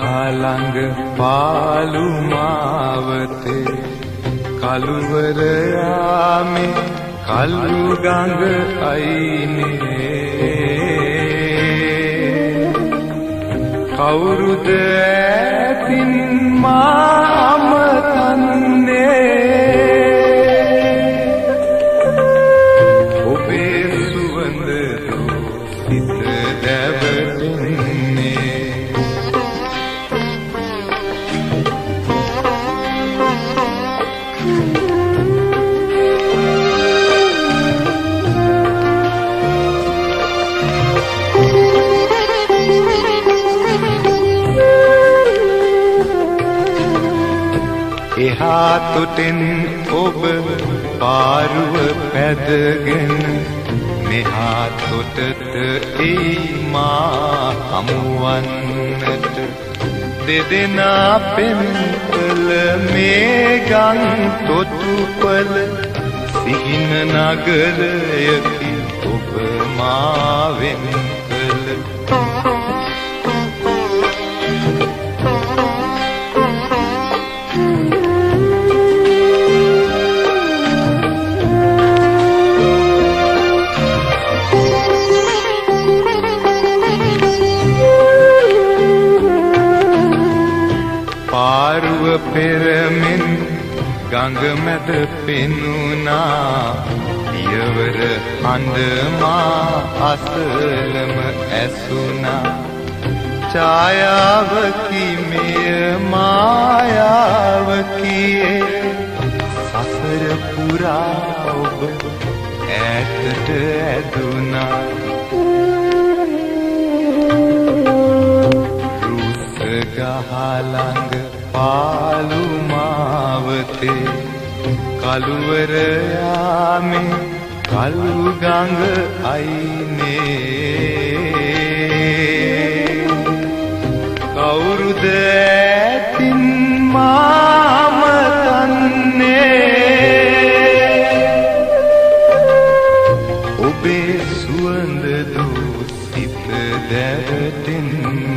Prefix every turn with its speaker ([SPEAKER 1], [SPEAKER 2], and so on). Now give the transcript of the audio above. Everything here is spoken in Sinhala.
[SPEAKER 1] ගහළඟ පාලු මාවතේ කළුවර යාමේ කල්ලු ගඟ අයිනේ. කවුරුද ඇතින් මා එහා තුටින් ඔබ පාරුව පැදගෙන මෙහා තොටට එයි මා හමුවන්නට. දෙදෙනා පෙම්කල මේ ගං තොටුපල සිහින නගරයකි. පාරුව පෙරමින් ගඟ මැද පෙනුනා. පියවර හඳමා අසලම ඇසුනා. ඡායාවකි මෙය මායාවකි. සසර පුරා ඔබ ඈතට ඇදුනා. ගහළඟ පාලු මාවතේ කළුවර යාමේ කළු ගඟ අයිනේ. කවුරුද ඇතින් මාම ඔබේ සුවඳ දූ සිත දැවටෙන්නේ